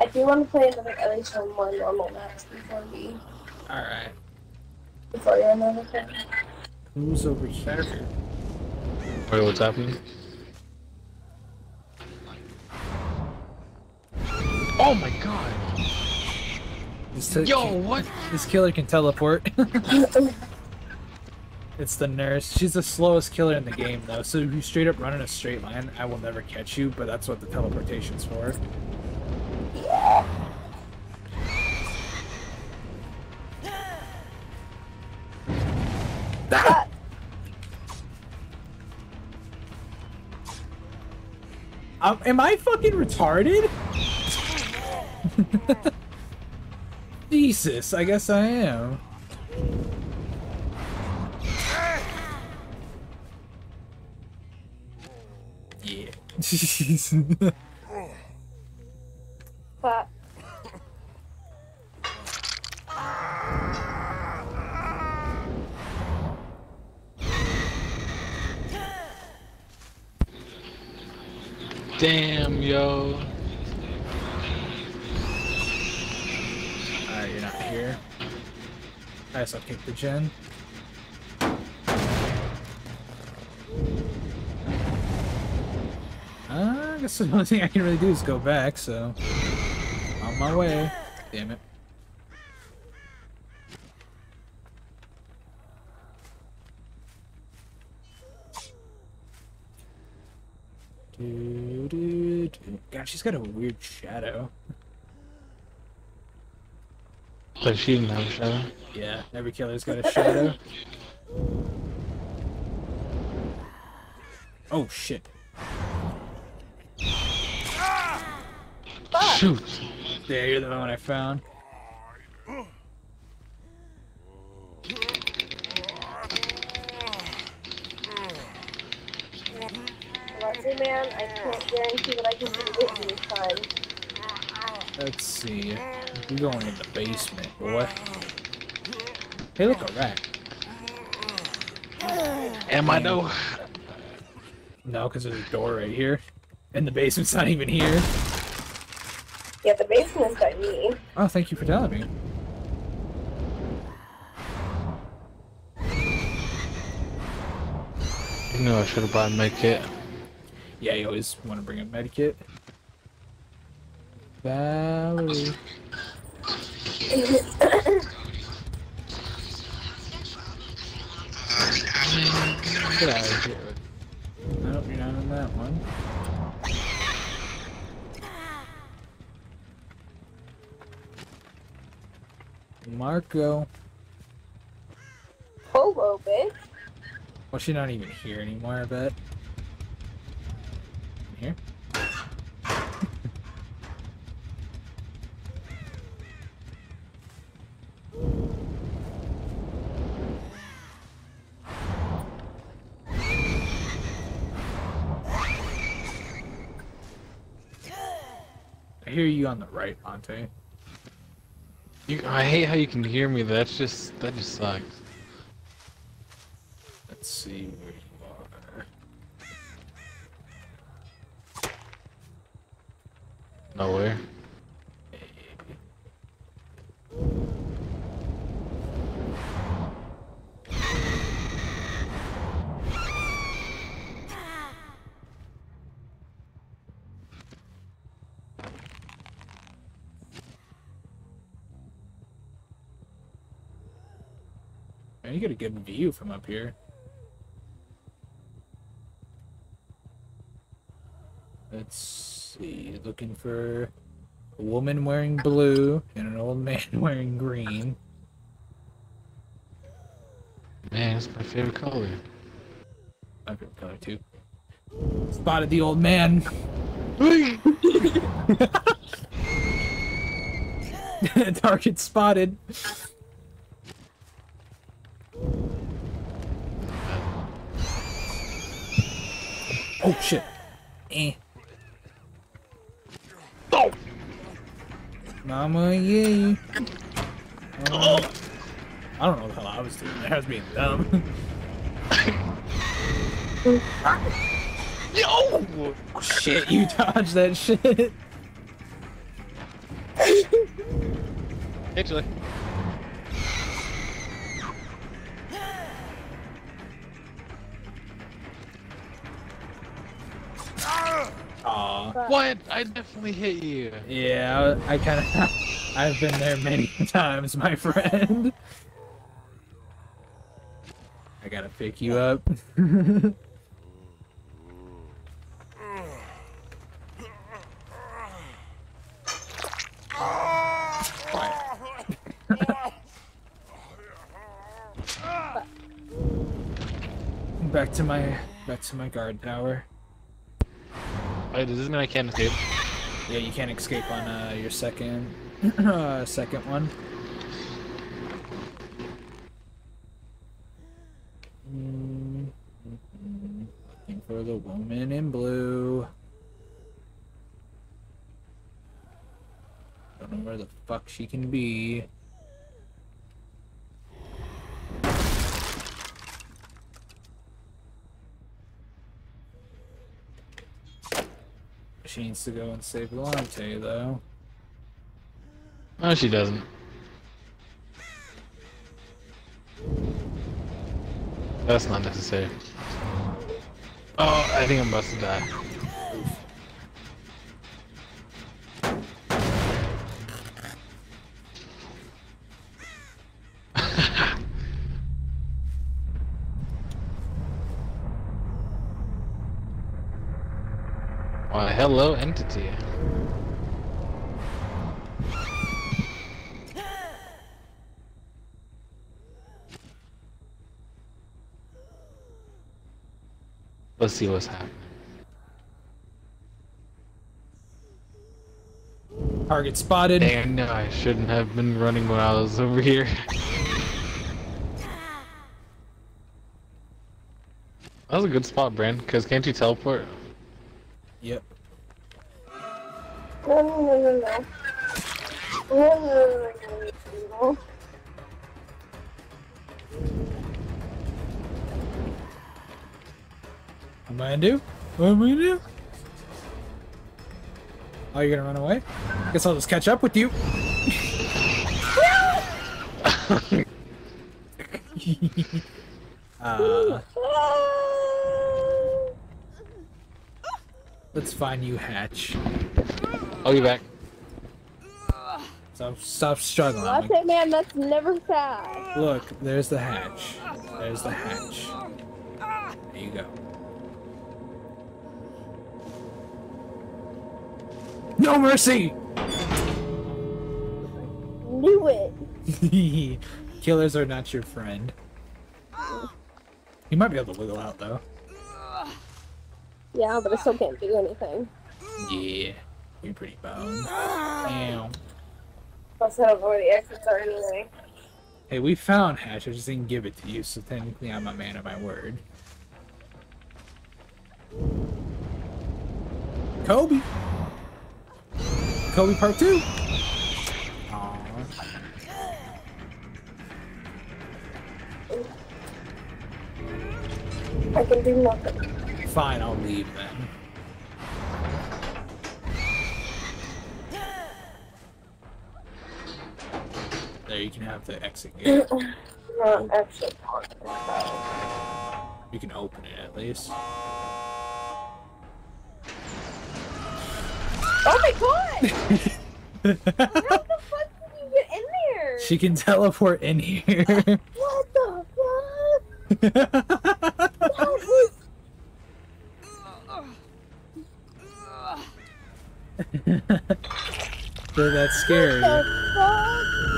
I do want to play another at least one more normal match before we Alright. before we run out of. Who's over here? Wait, what's happening? Oh my god! This Yo, what? This killer can teleport. it's the nurse. She's the slowest killer in the game, though. So if you straight up run in a straight line, I will never catch you. But that's what the teleportation's for. Ah! Um, am I fucking retarded? Jesus, I guess I am. Yeah. Damn, yo. Alright, you're not here. I I'll kick the gen. Uh, I guess the only thing I can really do is go back, so... On my way. Damn it. Do, do, do. God, she's got a weird shadow. Like she didn't have a shadow. Yeah, every killer's got a shadow. Oh shit. Shoot! Yeah, you're the one I found. Leslie man, I can't guarantee that I can do it this time. Let's see. We're going in the basement, boy. Hey, look, a rat. Am I though? No, because there's a door right here. And the basement's not even here. Yeah, the basement's by me. Oh, thank you for telling me. You know I should have bought my kit. Yeah, you always want to bring a medikit. Valerie. Get out of here. Nope, you're not on that one. Marco. Polo, bitch. Well, she's not even here anymore, I bet. Hear you on the right, Monte. You, I hate how you can hear me. That's just that just sucks. Let's see where you are. Nowhere. You get a good view from up here. Let's see. Looking for a woman wearing blue and an old man wearing green. Man, it's my favorite color. My favorite color too. Spotted the old man. Target spotted. Oh shit. Eh. Oh! Mama, yeah. Uh, I don't know what the hell I was doing there. I was being dumb. Yo! shit, you dodged that shit. Hey, Chile. Aw. But What? I definitely hit you. Yeah, I, I kind of. I've been there many times, my friend. I gotta pick you up. back to my back to my guard tower. Wait, does this mean I can't escape? Yeah, you can't escape on uh, your second uh, second one. Looking for the woman in blue. Don't know where the fuck she can be. Needs to go and save Volante, though. No, she doesn't. That's not necessary. Oh, I think I'm about to die. Hello, entity. Let's see what's happening. Target spotted. Dang, no, I shouldn't have been running when I was over here. That was a good spot, Brand, because can't you teleport? Yep. No, no, no, no, no. No, no, no, no, no. What am I gonna do? What am I gonna do? Oh, you're gonna run away? Guess I'll just catch up with you. uh, let's find you, Hatch. I'll be back. Stop, stop struggling. Latte man, that's never sad. Look, there's the hatch. There's the hatch. There you go. No mercy! Knew it. Killers are not your friend. You might be able to wiggle out though. Yeah, but I still can't do anything. Yeah, you're pretty boned. Ow. Plus, I don't know where the exits are anyway. Hey, we found Hatch. I just didn't give it to you, so technically I'm a man of my word. Kobe. Kobe Part Two. Aww. I can do nothing. Fine, I'll leave then. There, you can have the exit gate. Not actually talking about You can open it at least. Oh my god! How the fuck did you get in there? She can teleport in here. What the fuck? That was so that's scary. the fuck?